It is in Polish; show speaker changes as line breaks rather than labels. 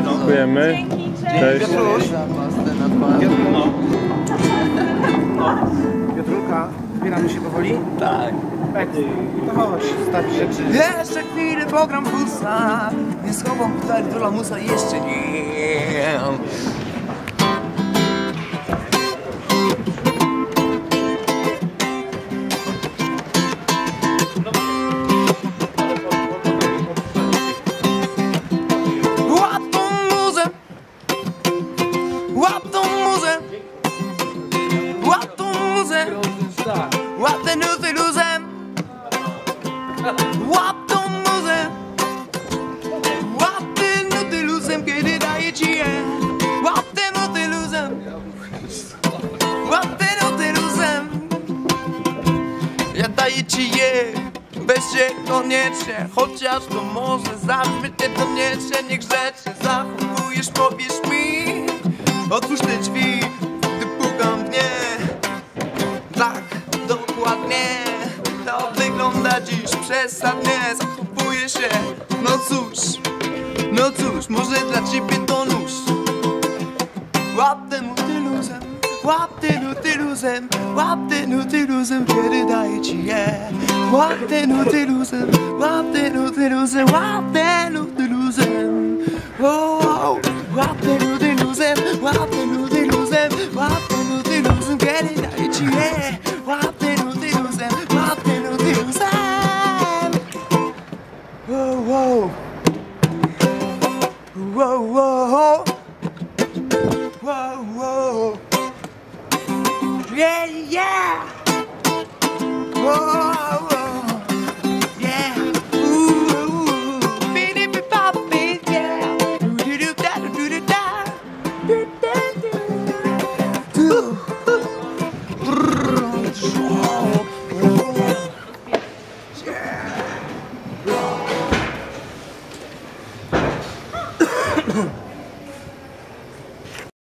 Dziękujemy. Cześć.
No. No. Piotrulka, zbieramy się powoli?
Tak.
Tak. To chodź, stać rzeczy.
Jeszcze chwilę pogram busa. Nie schowam tutaj do lamusa jeszcze nie. Muzę. Łap ten nuty luzem. Łap tą muzę. Łap ten nuty luzem, kiedy daję ci je. Łap te nuty luzem. Łap te nuty luzem. Ja daję ci je. Weź się koniecznie, chociaż to może zabrzmi cię to niecznie Niegrzecznie zachowujesz, powiesz mi Otwórz To wygląda dziś przesadnie Zachowuję się, no cóż No cóż, może dla ciebie to nóż. Łap ten nuty luzem Łap ten nuty luzem Łap ten luzem Kiedy daję ci je. Łap ten nuty luzem Łap ten nuty luzem Łap ten nuty luzem oh, oh. Łap ten luzem Łap ten luzem Łap ten luzem Kiedy daję ci je yeah.